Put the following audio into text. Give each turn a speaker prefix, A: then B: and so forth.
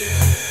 A: Yeah.